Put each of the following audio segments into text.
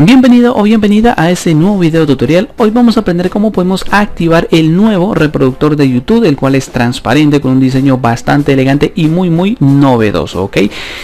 Bienvenido o bienvenida a este nuevo video tutorial. Hoy vamos a aprender cómo podemos activar el nuevo reproductor de YouTube, el cual es transparente con un diseño bastante elegante y muy muy novedoso, ¿ok?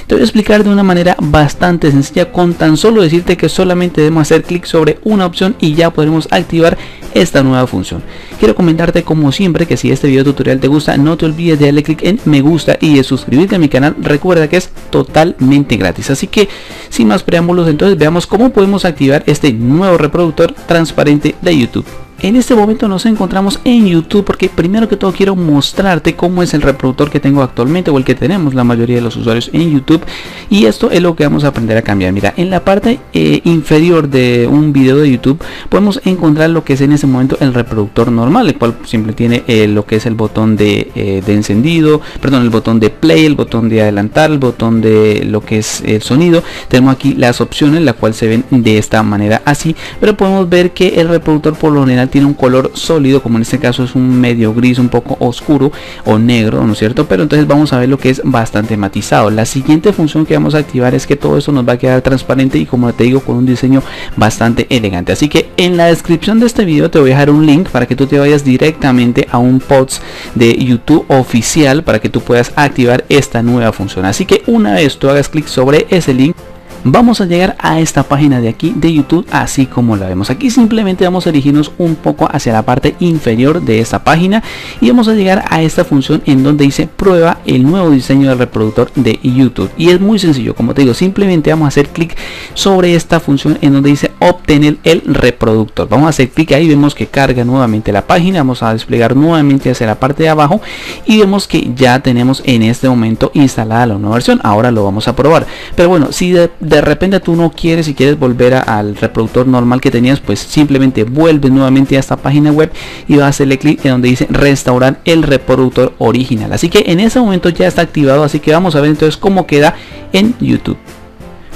Te voy a explicar de una manera bastante sencilla con tan solo decirte que solamente debemos hacer clic sobre una opción y ya podremos activar esta nueva función. Quiero comentarte como siempre que si este video tutorial te gusta, no te olvides de darle clic en me gusta y de suscribirte a mi canal. Recuerda que es totalmente gratis. Así que sin más preámbulos, entonces veamos cómo podemos activar este nuevo reproductor transparente de YouTube. En este momento nos encontramos en YouTube porque primero que todo quiero mostrarte cómo es el reproductor que tengo actualmente o el que tenemos la mayoría de los usuarios en YouTube y esto es lo que vamos a aprender a cambiar. Mira, en la parte eh, inferior de un video de YouTube podemos encontrar lo que es en ese momento el reproductor normal, el cual siempre tiene eh, lo que es el botón de, eh, de, encendido, perdón, el botón de play, el botón de adelantar, el botón de lo que es el sonido. Tenemos aquí las opciones, la cual se ven de esta manera así, pero podemos ver que el reproductor por lo general tiene un color sólido como en este caso es un medio gris un poco oscuro o negro no es cierto pero entonces vamos a ver lo que es bastante matizado. La siguiente función que vamos a activar es que todo eso nos va a quedar transparente y como te digo con un diseño bastante elegante. Así que en la descripción de este video te voy a dejar un link para que tú te vayas directamente a un post de youtube oficial para que tú puedas activar esta nueva función. Así que una vez tú hagas clic sobre ese link vamos a llegar a esta página de aquí de YouTube así como la vemos aquí. Simplemente vamos a dirigirnos un poco hacia la parte inferior de esta página y vamos a llegar a esta función en donde dice prueba el nuevo diseño del reproductor de YouTube. Y es muy sencillo como te digo simplemente vamos a hacer clic sobre esta función en donde dice obtener el reproductor. Vamos a hacer clic ahí vemos que carga nuevamente la página vamos a desplegar nuevamente hacia la parte de abajo y vemos que ya tenemos en este momento instalada la nueva versión. Ahora lo vamos a probar. Pero bueno si repente tú no quieres y quieres volver al reproductor normal que tenías, pues simplemente vuelves nuevamente a esta página web y vas a hacerle clic en donde dice restaurar el reproductor original. Así que en ese momento ya está activado, así que vamos a ver entonces cómo queda en YouTube.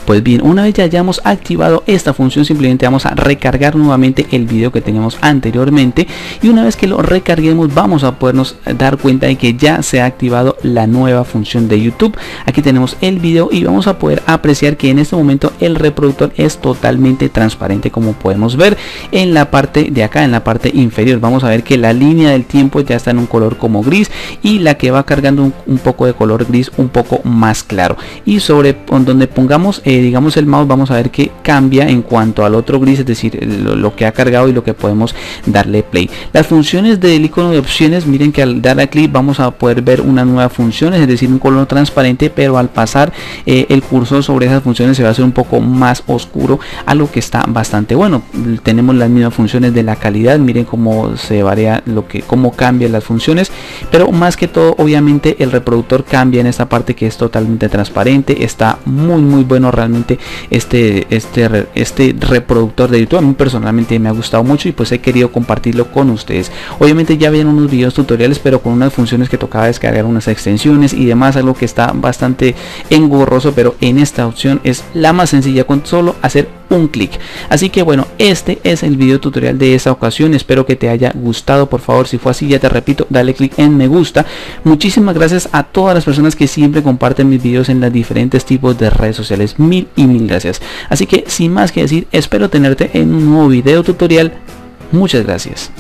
Pues bien, una vez ya hayamos activado esta función, simplemente vamos a recargar nuevamente el video que teníamos anteriormente. Y una vez que lo recarguemos, vamos a podernos dar cuenta de que ya se ha activado la nueva función de YouTube. Aquí tenemos el video y vamos a poder apreciar que en este momento el reproductor es totalmente transparente como podemos ver en la parte de acá, en la parte inferior. Vamos a ver que la línea del tiempo ya está en un color como gris y la que va cargando un, poco de color gris un poco más claro. Y sobre donde pongamos eh, digamos el mouse vamos a ver que cambia en cuanto al otro gris es decir lo, que ha cargado y lo que podemos darle play. Las funciones del icono de opciones miren que al darle clic vamos a poder ver una nueva función es decir un color transparente pero al pasar eh, el cursor sobre esas funciones se va a hacer un poco más oscuro algo que está bastante bueno. Tenemos las mismas funciones de la calidad miren cómo se varía lo que cómo cambian las funciones pero más que todo obviamente el reproductor cambia en esta parte que es totalmente transparente está muy muy bueno realmente este, este, este reproductor de YouTube. A mí personalmente me ha gustado mucho y pues he querido compartirlo con ustedes. Obviamente ya habían unos videos tutoriales, pero con unas funciones que tocaba descargar unas extensiones y demás, algo que está bastante engorroso, pero en esta opción es la más sencilla con solo hacer un clic. Así que bueno este es el video tutorial de esta ocasión. Espero que te haya gustado. Por favor si fue así ya te repito dale clic en me gusta. Muchísimas gracias a todas las personas que siempre comparten mis videos en las diferentes tipos de redes sociales. Mil y mil gracias. Así que sin más que decir espero tenerte en un nuevo video tutorial. Muchas gracias